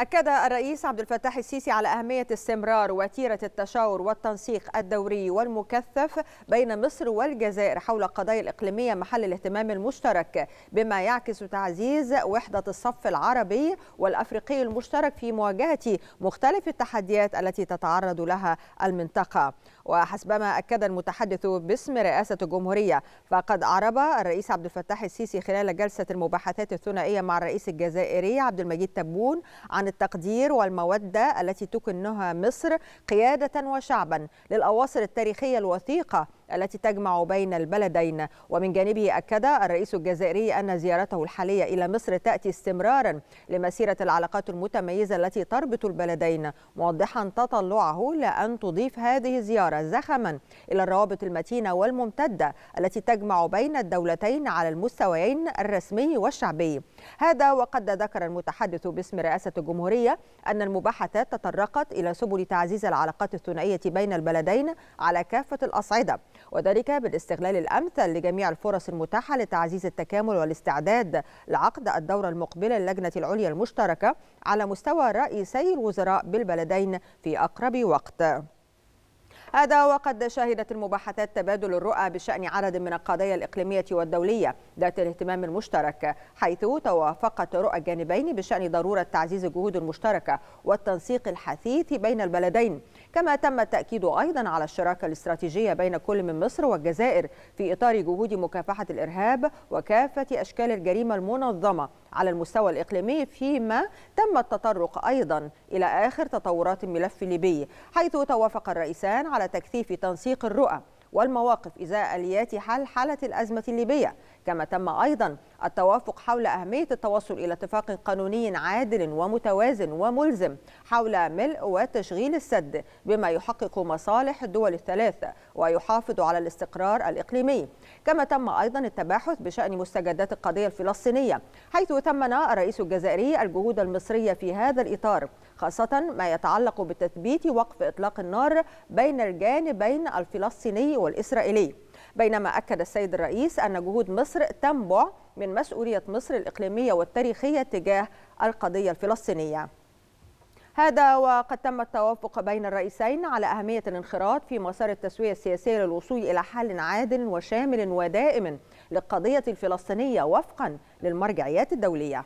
أكد الرئيس عبد الفتاح السيسي على أهمية استمرار وتيرة التشاور والتنسيق الدوري والمكثف بين مصر والجزائر حول القضايا الإقليمية محل الاهتمام المشترك بما يعكس تعزيز وحدة الصف العربي والأفريقي المشترك في مواجهة مختلف التحديات التي تتعرض لها المنطقة. وحسبما أكد المتحدث باسم رئاسة الجمهورية فقد أعرب الرئيس عبد الفتاح السيسي خلال جلسة المباحثات الثنائية مع الرئيس الجزائري عبد المجيد تبون عن التقدير والمودة التي تكنها مصر قيادة وشعبا للأواصر التاريخية الوثيقة. التي تجمع بين البلدين. ومن جانبه أكد الرئيس الجزائري أن زيارته الحالية إلى مصر تأتي استمرارا لمسيرة العلاقات المتميزة التي تربط البلدين موضحا تطلعه لأن تضيف هذه الزيارة زخما إلى الروابط المتينة والممتدة التي تجمع بين الدولتين على المستويين الرسمي والشعبي. هذا وقد ذكر المتحدث باسم رئاسة الجمهورية أن المباحثات تطرقت إلى سبل تعزيز العلاقات الثنائية بين البلدين على كافة الأصعدة. وذلك بالاستغلال الأمثل لجميع الفرص المتاحة لتعزيز التكامل والاستعداد لعقد الدورة المقبلة للجنة العليا المشتركة على مستوى رئيسي الوزراء بالبلدين في أقرب وقت. هذا وقد شهدت المباحثات تبادل الرؤى بشأن عدد من القضايا الإقليمية والدولية ذات الاهتمام المشترك حيث توافقت رؤى الجانبين بشأن ضرورة تعزيز الجهود المشتركة والتنسيق الحثيث بين البلدين كما تم التأكيد أيضا على الشراكة الاستراتيجية بين كل من مصر والجزائر في إطار جهود مكافحة الإرهاب وكافة أشكال الجريمة المنظمة. على المستوى الإقليمي فيما تم التطرق أيضا إلى آخر تطورات الملف الليبي حيث توافق الرئيسان على تكثيف تنسيق الرؤى. والمواقف إزاء آليات حل حالة الأزمة الليبية. كما تم أيضا التوافق حول أهمية التوصل إلى اتفاق قانوني عادل ومتوازن وملزم حول ملء وتشغيل السد بما يحقق مصالح الدول الثلاث ويحافظ على الاستقرار الإقليمي. كما تم أيضا التباحث بشأن مستجدات القضية الفلسطينية حيث ثمن الرئيس الجزائري الجهود المصرية في هذا الإطار خاصة ما يتعلق بتثبيت وقف إطلاق النار بين الجانبين الفلسطيني والإسرائيلي. بينما أكد السيد الرئيس أن جهود مصر تنبع من مسؤولية مصر الإقليمية والتاريخية تجاه القضية الفلسطينية. هذا وقد تم التوافق بين الرئيسين على أهمية الانخراط في مسار التسوية السياسية للوصول إلى حل عادل وشامل ودائم للقضية الفلسطينية وفقا للمرجعيات الدولية.